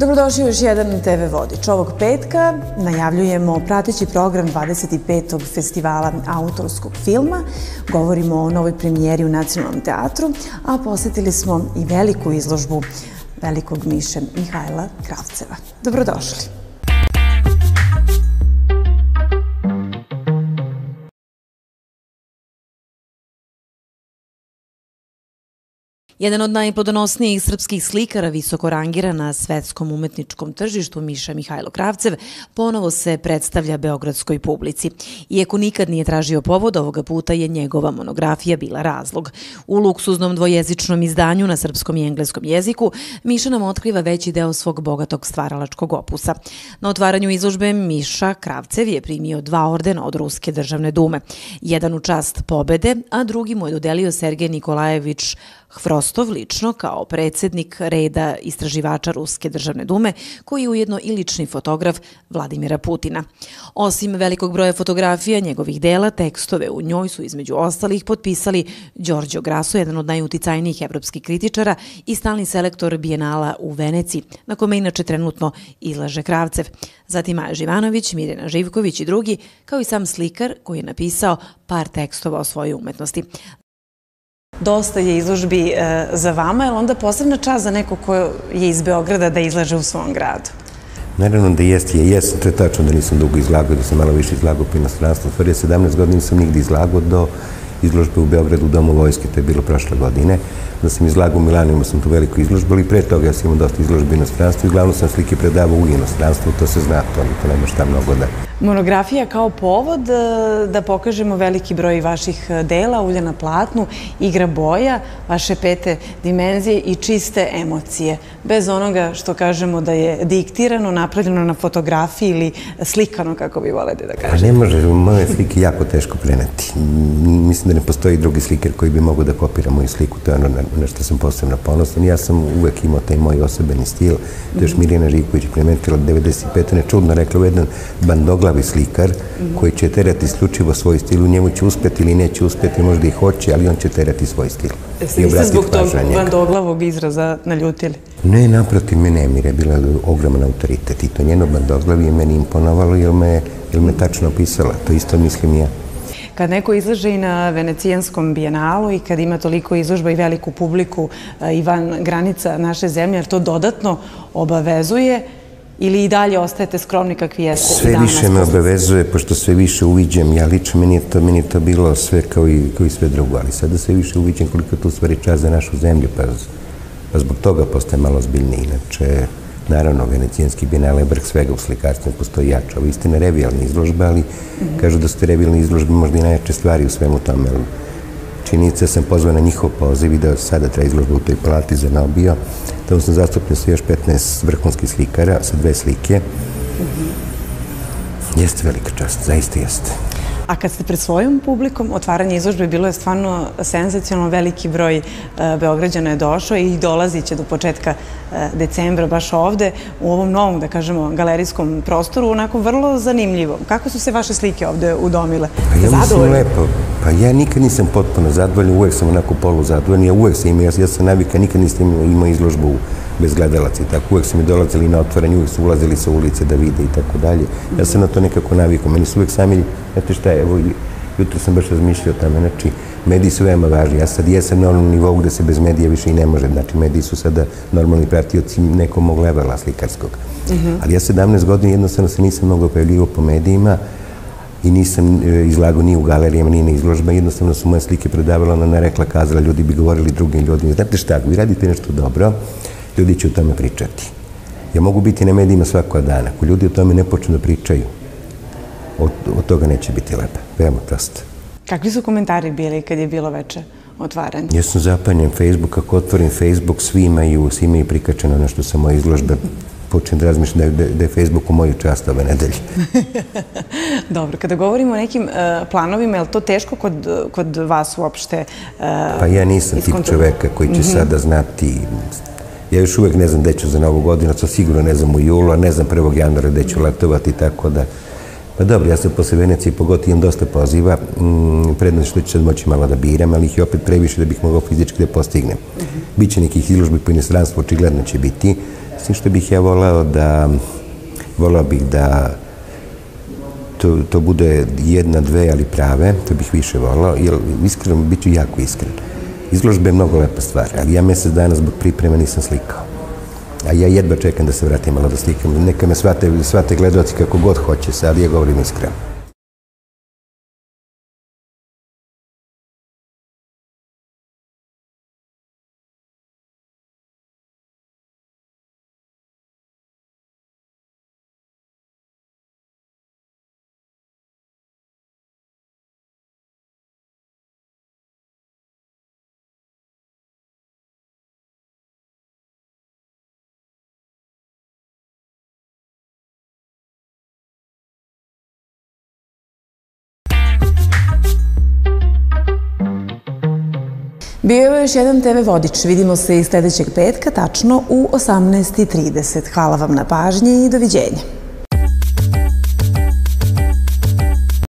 Dobrodošli u još jedan TV Vodič. Ovog petka najavljujemo prateći program 25. festivala autorskog filma. Govorimo o novoj premijeri u Nacionalnom teatru, a posetili smo i veliku izložbu velikog miše Mihajla Kravceva. Dobrodošli. Jedan od najplodonosnijih srpskih slikara visoko rangira na svetskom umetničkom tržištu Miša Mihajlo Kravcev ponovo se predstavlja beogradskoj publici. Iako nikad nije tražio povod, ovoga puta je njegova monografija bila razlog. U luksuznom dvojezičnom izdanju na srpskom i engleskom jeziku Miša nam otkriva veći deo svog bogatog stvaralačkog opusa. Na otvaranju izložbe Miša Kravcev je primio dva ordena od Ruske državne dume. Jedan u čast pobede, a drugi mu je dodelio Sergej Nikolajević Hrostov lično kao predsednik reda istraživača Ruske državne dume, koji je ujedno i lični fotograf Vladimira Putina. Osim velikog broja fotografija njegovih dela, tekstove u njoj su između ostalih potpisali Đorđo Graso, jedan od najuticajnijih evropskih kritičara i stalni selektor Bijenala u Veneciji, na kome inače trenutno izlaže Kravcev. Zatim Maja Živanović, Mirjana Živković i drugi, kao i sam slikar koji je napisao par tekstova o svojoj umetnosti dosta je izložbi e, za vama, je li onda posebna čast za neko ko je iz Beograda da izlaže u svom gradu? Naravno da jeste, ja jesam, to je tačno da nisam dugo izlagao, da sam malo više izlagao po inostranstvu. Stvari, 17 godina nisam nigde izlagao do izložbe u Beogradu u Domu vojske, to je bilo prošle godine. Da sam izlagao u Milanu, imao sam tu veliku izložbu, ali pre toga ja sam imao dosta izložbe u inostranstvu i glavno sam slike predavao u inostranstvu, to se zna, to, to nema šta mnogo da Monografija kao povod e, da pokažemo veliki broj vaših e, dela, ulja na platnu, igra boja, vaše pete dimenzije i čiste emocije. Bez onoga što kažemo da je diktirano, napravljeno na fotografiji ili slikano, kako vi volete da kažete. A ne može, moje slike jako teško preneti. Mislim da ne postoji drugi sliker koji bi mogo da kopira moju sliku, to je ono na što sam posebno ponosan. Ja sam uvek imao taj moj osobeni stil, to je još Mirjana Živković primetila 95. nečudno rekla u jedan bandogla pravi slikar koji će terati isključivo svoj stil, u njemu će uspeti ili neće uspeti, možda i hoće, ali on će terati svoj stil. Jeste li se zbog tog bandoglavog izraza naljutili? Ne, naprotiv, me Nemir je bila ogroman autoritet i to njeno bandoglavi je meni imponovalo jer me, jer me tačno opisala. To isto mislim ja. Kad neko izlaže i na venecijanskom bijenalu i kad ima toliko izložba i veliku publiku i van granica naše zemlje, jer to dodatno obavezuje ili i dalje ostajete skromni kakvi jeste sve više me obavezuje, pošto sve više uviđem, ja lično, meni je to, meni je to bilo sve kao i, kao i sve drugo, ali sada sve više uviđem koliko tu stvari čas za našu zemlju, pa, pa zbog toga postaje malo zbiljniji. Inače, naravno, venecijanski binale je vrh svega u slikarstvu, postoji jača. Ovo istina revijalne izložbe, ali mm -hmm. kažu da su te revijalne izložbe možda i najjače stvari u svemu tome. Činjenica sam pozvao na njihov poziv da sada treba izložba u toj palati za Nobio. Tamo sam zastupljen sa još 15 vrhunskih slikara, sa dve slike. Jeste velika čast, zaista jeste. A kad ste pred svojom publikom, otvaranje izložbe bilo je stvarno senzacionalno, veliki broj e, Beograđana je došao i dolazit će do početka e, decembra baš ovde u ovom novom, da kažemo, galerijskom prostoru, onako vrlo zanimljivo. Kako su se vaše slike ovde udomile? Pa ja mislim lepo. Pa ja nikad nisam potpuno zadovoljan, uvek sam onako polu zadovoljan, ja uvek sam imao, ja, ja sam navika, nikad nisam imao izložbu u bez gledalaca i tako. Uvek su mi dolazili na otvaranje, uvek su ulazili sa ulice da vide i tako dalje. Ja sam na to nekako navikao. Meni su uvek sami, znate šta je, evo, jutro sam baš razmišljao o tome, znači, mediji su veoma važni. Ja sad jesam na onom nivou gde se bez medija više i ne može. Znači, mediji su sada normalni pratioci nekog mog levela slikarskog. Mhm. Ali ja 17 godina jednostavno se nisam mnogo pojavljivo po medijima i nisam e, izlagao ni u galerijama, ni na izložba. Jednostavno su moje slike predavala, ona ne rekla, kazala, ljudi bi govorili drugim ljudima. Znate šta, vi radite nešto dobro, ljudi će o tome pričati. Ja mogu biti na medijima svakog dana. Ako ljudi o tome ne počnu da pričaju, od, od toga neće biti lepe. Veoma prosto. Kakvi su komentari bili kad je bilo veče otvaranje? Ja sam zapanjen Facebook. Ako otvorim Facebook, svi imaju, svi imaju prikačeno nešto sa moje izložbe. Počnem da razmišljam da je, da je Facebook u moju čast ove nedelje. Dobro, kada govorimo o nekim uh, planovima, je li to teško kod, kod vas uopšte? Uh, pa ja nisam tip čoveka koji će mm -hmm. sada znati Ja još uvek ne znam gde ću za novu godinu, to sigurno ne znam u julu, a ne znam 1. januara gde ću letovati, tako da... Pa dobro, ja sam posle Venecije pogotovo imam dosta poziva, mm, prednost što ću sad moći malo da biram, ali ih je opet previše da bih mogao fizički da postignem. Biće nekih izložbi po inostranstvu, očigledno će biti. S što bih ja voleo da, voleo bih da to, to bude jedna, dve, ali prave, to bih više volao, jer iskreno, bit ću jako iskren. Izložba je mnogo lepa stvar, ali ja mesec dana zbog pripreme nisam slikao. A ja jedva čekam da se vratim malo da slikam. Neka me svate, svate gledoci kako god hoće, sad ja govorim iskreno. Bio je još jedan TV vodič. Vidimo se i sledećeg petka, tačno u 18.30. Hvala vam na pažnji i doviđenja.